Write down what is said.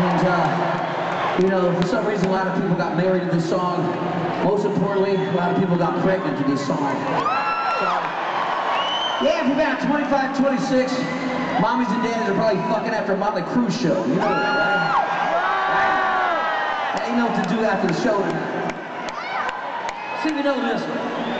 And, uh, you know, for some reason, a lot of people got married to this song. Most importantly, a lot of people got pregnant to this song. So, yeah, for about 25, 26, mommies and daddies are probably fucking after a Motley Crue show. You know that, right? right? Know what to do after the show. See we know this one.